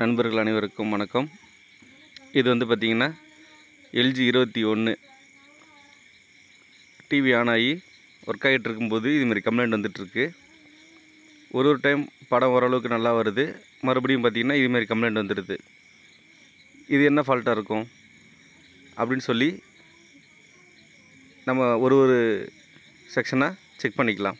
நண்பர்கள் அனைவருக்கும் வணக்கம். இது வந்து பார்த்திங்கன்னா எல்ஜி இருபத்தி ஒன்று டிவி ஆன் ஆகி ஒர்க் ஆகிட்டு இருக்கும்போது இதுமாரி கம்ப்ளைண்ட் வந்துட்டுருக்கு. ஒரு ஒரு டைம் படம் ஓரளவுக்கு நல்லா வருது. மறுபடியும் பார்த்திங்கன்னா இதுமாரி கம்ப்ளைண்ட் வந்துடுது. இது என்ன ஃபால்ட்டாக இருக்கும்? அப்படின்னு சொல்லி நம்ம ஒரு ஒரு செக்ஷனாக செக் பண்ணிக்கலாம்.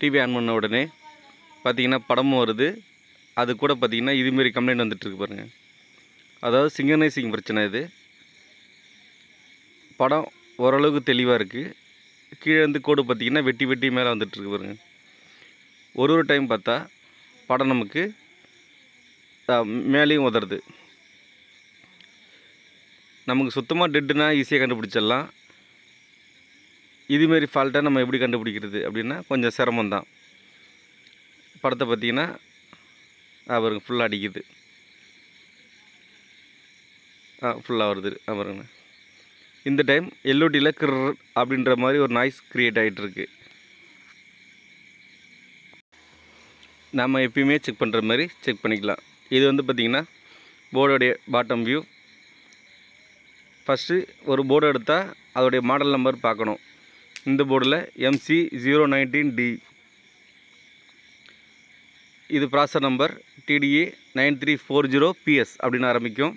டிவி ஆன் பண்ண உடனே பார்த்தீங்கன்னா படமும் வருது. அது கூட பார்த்திங்கன்னா இதுமாரி கம்ப்ளைண்ட் வந்துட்டுருக்கு பாருங்கள் அதாவது சிங்கனைசிங் பிரச்சனை இது. படம் ஓரளவுக்கு தெளிவாக இருக்குது கீழே இருந்து கோடு பார்த்தீங்கன்னா வெட்டி வெட்டி மேலே வந்துட்டுருக்கு பாருங்கள் ஒரு ஒரு டைம் பார்த்தா படம் நமக்கு மேலேயும் உதறது. நமக்கு சுத்தமாக டெட்டுனா ஈஸியாக கண்டுபிடிச்சிடலாம். இதுமாரி ஃபால்ட்டை நம்ம எப்படி கண்டுபிடிக்கிறது அப்படின்னா கொஞ்சம் சிரமம் தான் படத்தை பார்த்தீங்கன்னா அவருக்கு ஃபுல்லாக அடிக்குது. ஆ ஃபுல்லாக வருது. ஆ, இந்த டைம் எல்ஓடியில் கிர் அப்படின்ற மாதிரி ஒரு நாய்ஸ் க்ரியேட் ஆகிட்டுருக்கு நம்ம எப்பயுமே செக் பண்ணுற மாதிரி செக் பண்ணிக்கலாம். இது வந்து பார்த்திங்கன்னா போர்டோடைய பாட்டம் வியூ ஃபஸ்ட்டு ஒரு போர்டு எடுத்தால் அதோடைய மாடல் நம்பர் பார்க்கணும். இந்த போர்டில் எம்சி ஜீரோ நைன்டீன் டி இது processor number TDA nine three four zero PS அப்படின்னு ஆரம்பிக்கும்.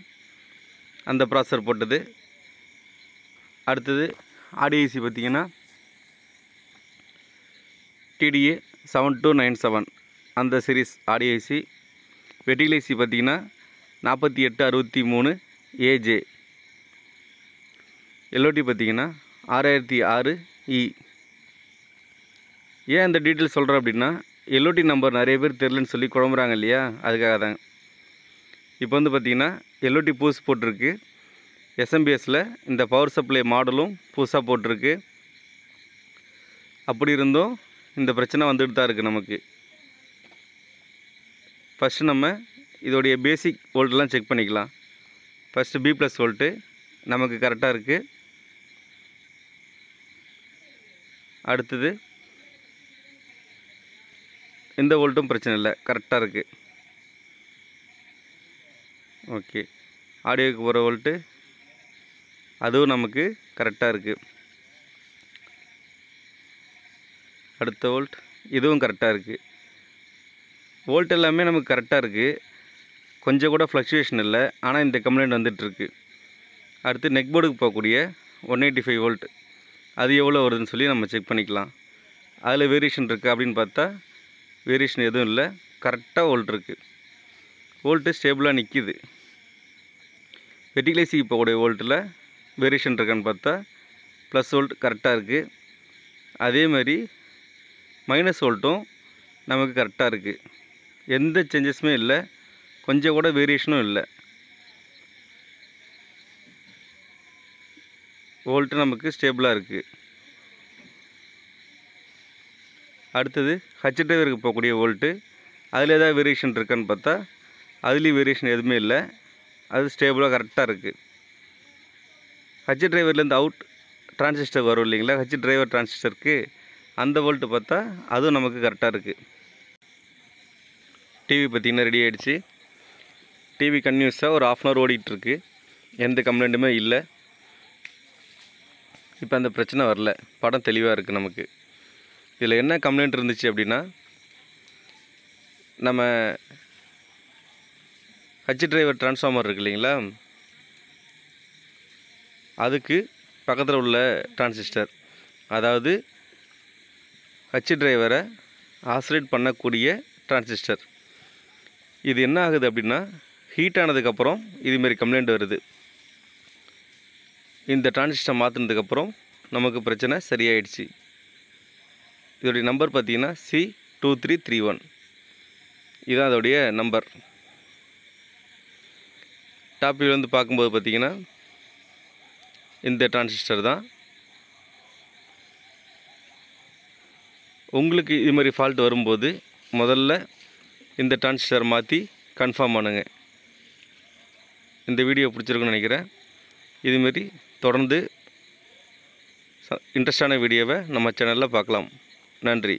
அந்த ப்ராசர் போட்டது. அடுத்தது ஆடிஐசி பார்த்தீங்கன்னா TDA seven two nine seven அந்த சீரீஸ் ஆடிஐசி வெட்டிலைசி பார்த்தீங்கன்னா நாற்பத்தி எட்டு அறுபத்தி மூணு ஏஜே எல்ஓடி பார்த்தீங்கன்னா ஆறாயிரத்தி ஆறு இ ஏன் இந்த டீட்டெயில் சொல்கிறேன் அப்படின்னா எல்ஓடி நம்பர் நிறைய பேர் தெரிலன்னு சொல்லி குழம்புறாங்க இல்லையா? அதுக்காக தான். இப்போ வந்து பார்த்திங்கன்னா எல்ஓடி புதுசு போட்டிருக்கு. எஸ்எம்பிஎஸில் இந்த பவர் சப்ளை மாடலும் புதுசாக போட்டிருக்கு. அப்படி இருந்தும் இந்த பிரச்சனை வந்துட்டு தான் இருக்குது நமக்கு. ஃபஸ்ட்டு நம்ம இதோடைய பேசிக் வோல்ட்லாம் செக் பண்ணிக்கலாம். ஃபஸ்ட்டு பி ப்ளஸ் வோல்ட்டு நமக்கு கரெக்டாக இருக்குது அடுத்தது இந்த வோல்ட்டும் பிரச்சனை இல்லை கரெக்டாக இருக்குது ஓகே. ஆடியோக்கு போகிற வோல்ட்டு அதுவும் நமக்கு கரெக்டாக இருக்குது அடுத்த வோல்ட் இதுவும் கரெக்டாக இருக்குது வோல்ட் எல்லாமே நமக்கு கரெக்டாக இருக்குது கொஞ்சம் கூட ஃப்ளக்சுவேஷன் இல்லை ஆனால் இந்த கம்ப்ளைண்ட் வந்துட்டுருக்கு அடுத்து நெக் போர்டுக்கு போகக்கூடிய ஒன் எயிட்டி ஃபைவ் வோல்ட் அது எவ்வளோ வருதுன்னு சொல்லி நம்ம செக் பண்ணிக்கலாம். அதில் வேரியேஷன் இருக்குது அப்படின்னு பார்த்தா வேரியேஷன் எதுவும் இல்லை. கரெக்டாக வோல்ட் இருக்குது வோல்ட்டு ஸ்டேபிளாக நிற்கிது வெட்டிலைசி போகக்கூடிய வோல்ட்டில் வேரியேஷன் இருக்கான்னு பார்த்தா ப்ளஸ் வோல்ட் கரெக்டாக இருக்குது அதே மாதிரி மைனஸ் வோல்ட்டும் நமக்கு கரெக்டாக இருக்குது எந்த சேஞ்சஸுமே இல்லை. கொஞ்சம் கூட வேரியேஷனும் இல்லை. வோல்ட்டு நமக்கு ஸ்டேபிளாக இருக்குது அடுத்தது ஹச் போகக்கூடிய வோல்ட்டு அதில் ஏதாவது வேரியேஷன் இருக்கான்னு பார்த்தா அதுலேயும் வேரியேஷன் எதுவுமே இல்லை. அது ஸ்டேபிளாக கரெக்டாக இருக்குது ஹச் டிரைவர்லேருந்து அவுட் டிரான்சிஸ்டர் வரும் இல்லைங்களா? ஹச் டிரைவர் டிரான்சிஸ்டருக்கு அந்த வோல்ட்டு பார்த்தா அதுவும் நமக்கு கரெக்டாக இருக்குது டிவி பார்த்திங்கன்னா ரெடி ஆகிடுச்சு டிவி கன்யூஸாக ஒரு ஆஃப் அன் ஹவர் ஓடிட்டுருக்கு எந்த கம்ப்ளைண்ட்டுமே இல்லை. இப்போ அந்த பிரச்சனை வரல. படம் தெளிவாக இருக்குது நமக்கு. இதில் என்ன கம்ப்ளைண்ட் இருந்துச்சு அப்படின்னா நம்ம ஹச் டிரைவர் டிரான்ஸ்ஃபார்மர் இருக்கு இல்லைங்களா? அதுக்கு பக்கத்தில் உள்ள டிரான்சிஸ்டர் அதாவது ஹச் டிரைவரை ஆசிலேட் பண்ணக்கூடிய டிரான்சிஸ்டர் இது என்ன ஆகுது அப்படின்னா ஹீட் ஆனதுக்கப்புறம் இதுமாரி கம்ப்ளைண்ட் வருது. இந்த டிரான்சிஸ்டர் மாற்றினதுக்கப்புறம் நமக்கு பிரச்சனை சரியாயிடுச்சு. இதோடைய நம்பர் பார்த்தீங்கன்னா C two three three one இதுதான் அதோடைய நம்பர் டாப்பில் வந்து பார்க்கும்போது பார்த்திங்கன்னா இந்த டிரான்சிஸ்டர் தான். உங்களுக்கு இது மாதிரி ஃபால்ட் வரும்போது முதல்ல இந்த டிரான்சிஸ்டர் மாற்றி கன்ஃபார்ம் பண்ணுங்க. இந்த வீடியோ பிடிச்சிருக்குன்னு நினைக்கிறேன். இதுமாரி தொடர்ந்து இன்ட்ரெஸ்டான வீடியோவை நம்ம சேனலில் பார்க்கலாம். நன்றி.